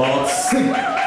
Lord, sing.